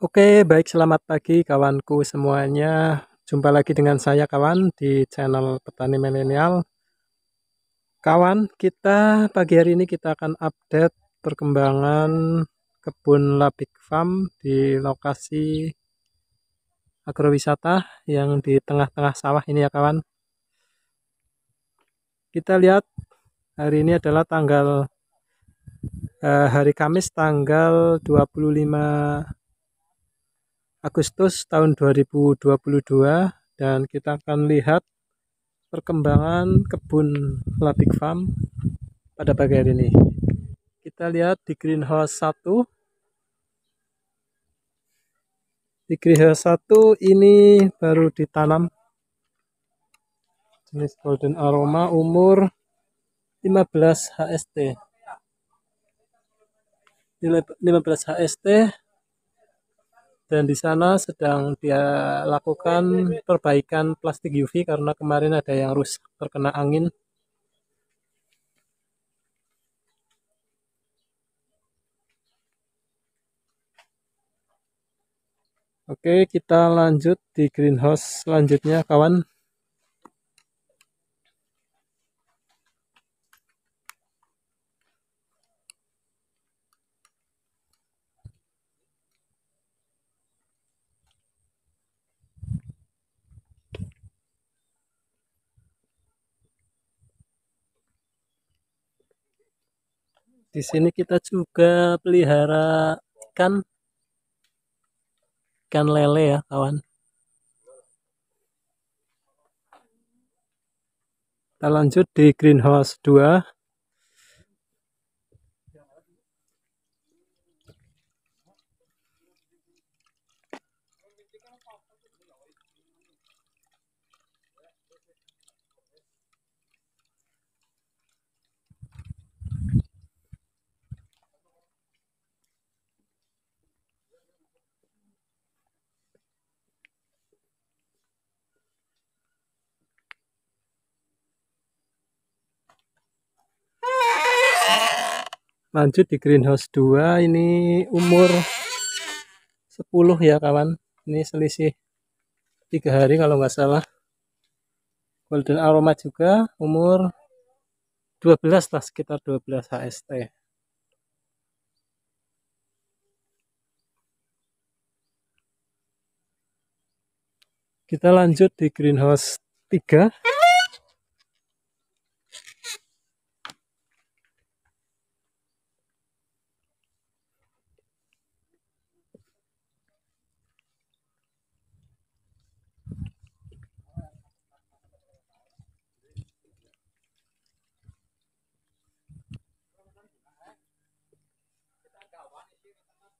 Oke, baik selamat pagi kawanku semuanya. Jumpa lagi dengan saya kawan di channel Petani Milenial. Kawan, kita pagi hari ini kita akan update perkembangan kebun Labik Farm di lokasi agrowisata yang di tengah-tengah sawah ini ya kawan. Kita lihat hari ini adalah tanggal eh, hari Kamis tanggal 25 Agustus tahun 2022 dan kita akan lihat perkembangan kebun Labik Farm pada pagi hari ini. Kita lihat di greenhouse 1. Di greenhouse 1 ini baru ditanam jenis golden aroma umur 15 HST. 15 HST dan di sana sedang dia lakukan perbaikan plastik UV karena kemarin ada yang rusak terkena angin Oke, kita lanjut di greenhouse selanjutnya, kawan. Di sini kita juga pelihara ikan ikan lele ya, kawan. Kita lanjut di greenhouse 2. Lanjut di greenhouse 2 ini umur 10 ya kawan. Ini selisih tiga hari kalau nggak salah. Golden aroma juga umur 12 lah sekitar 12 HST kita lanjut di greenhouse 3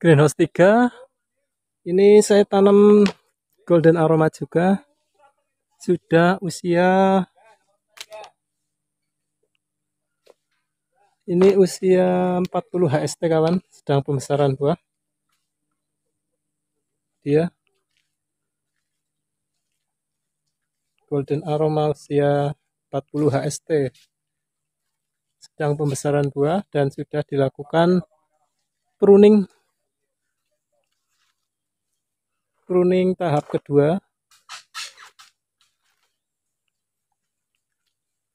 greenhouse 3 ini saya tanam golden aroma juga. Sudah usia ini usia 40 HST kawan. Sedang pembesaran buah. Dia. Golden aroma usia 40 HST sedang pembesaran buah dan sudah dilakukan pruning pruning tahap kedua.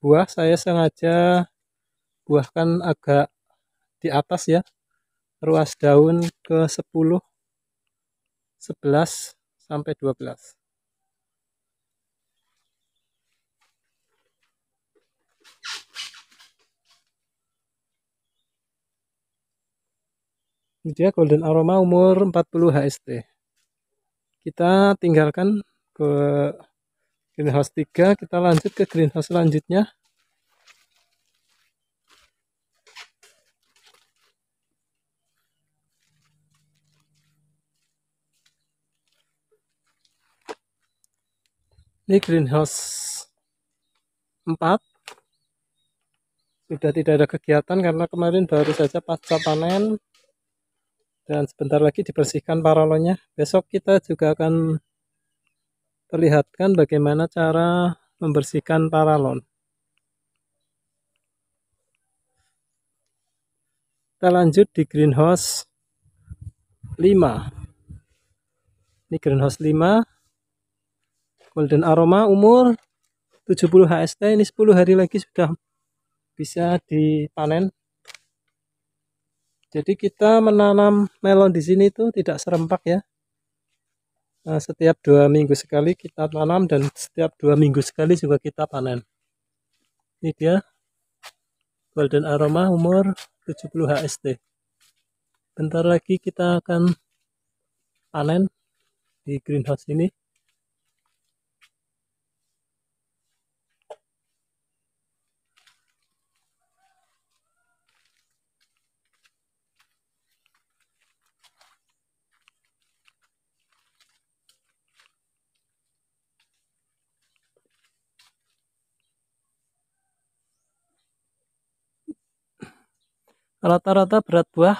Buah saya sengaja buahkan agak di atas ya. Ruas daun ke 10 11 sampai 12 ini dia golden aroma umur 40 HST kita tinggalkan ke greenhouse 3 kita lanjut ke greenhouse selanjutnya. Ini greenhouse 4 sudah tidak ada kegiatan karena kemarin baru saja pasca panen dan sebentar lagi dibersihkan paralonnya. Besok kita juga akan perlihatkan bagaimana cara membersihkan paralon. Kita lanjut di greenhouse 5 ini greenhouse 5 golden aroma umur 70 HST ini 10 hari lagi sudah bisa dipanen jadi kita menanam melon di sini itu tidak serempak ya. Nah, setiap dua minggu sekali kita tanam dan setiap dua minggu sekali juga kita panen. Ini dia. Golden aroma umur 70 HST bentar lagi kita akan panen di greenhouse ini rata-rata berat buah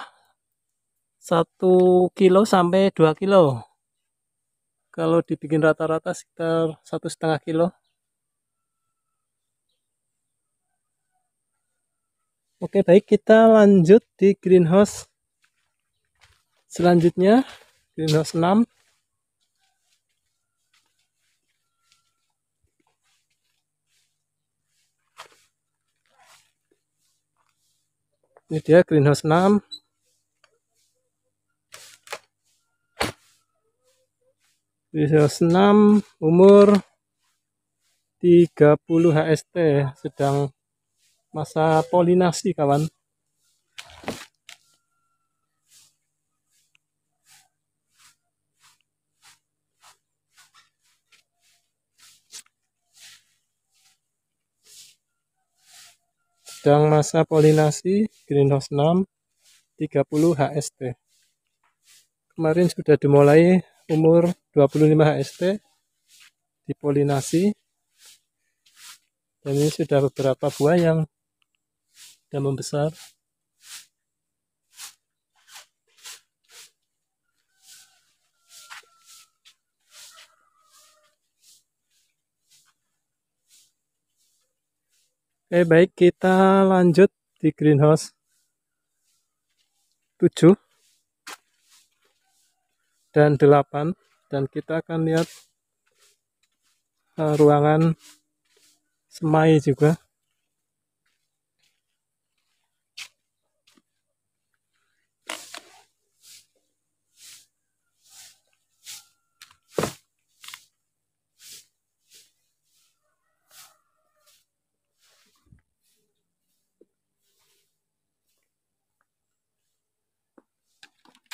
1 kilo sampai 2 kilo. Kalau dibikin rata-rata sekitar satu setengah kilo. Oke baik kita lanjut di greenhouse selanjutnya greenhouse 6 ini dia greenhouse 6 greenhouse 6 umur 30 HST sedang masa polinasi kawan sedang masa polinasi greenhouse 6 30 HST kemarin sudah dimulai umur 25 HST dipolinasi. Dan ini sudah beberapa buah yang sudah membesar Oke baik kita lanjut di greenhouse 7 dan 8 dan kita akan lihat uh, ruangan semai juga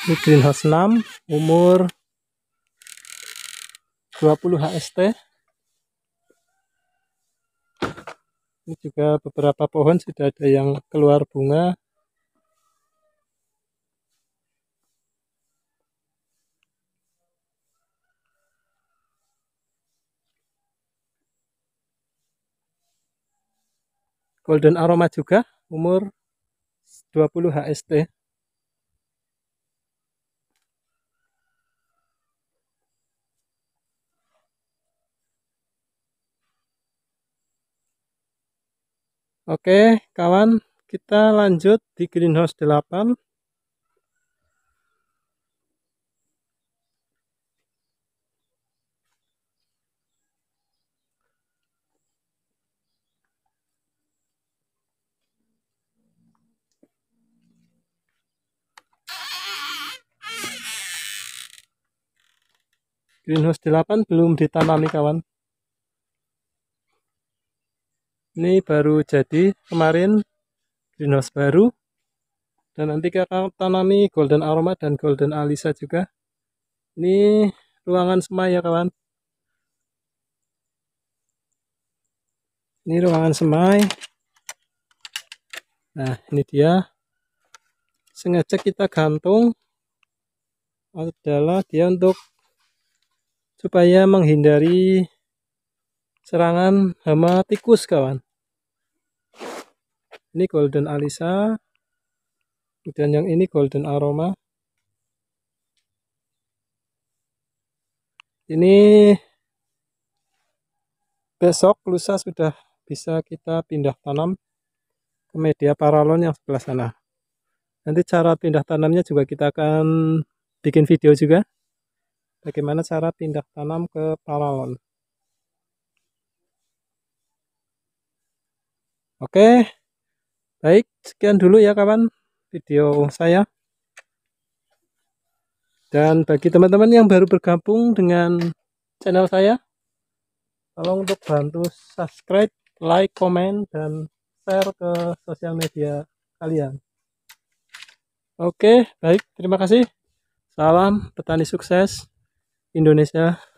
ini greenhouse 6 umur 20 HST ini juga beberapa pohon sudah ada yang keluar bunga. Golden aroma juga umur 20 HST Oke, kawan, kita lanjut di greenhouse 8. Greenhouse 8 belum ditanami kawan. Ini baru jadi kemarin greenhouse baru. Dan nanti kita akan tanami golden aroma dan golden alisa juga. Ini ruangan semai ya kawan. Ini ruangan semai nah ini dia. Sengaja kita gantung adalah dia untuk supaya menghindari serangan hama tikus kawan. Ini golden alisa. Dan yang ini golden aroma. Ini besok lusa sudah bisa kita pindah tanam ke media paralon yang sebelah sana. Nanti cara pindah tanamnya juga kita akan bikin video juga. Bagaimana cara pindah tanam ke paralon. Oke, baik sekian dulu ya kawan video saya. Dan bagi teman-teman yang baru bergabung dengan channel saya, tolong untuk bantu subscribe, like, komen, dan share ke sosial media kalian. Oke, baik. Terima kasih. Salam petani sukses Indonesia.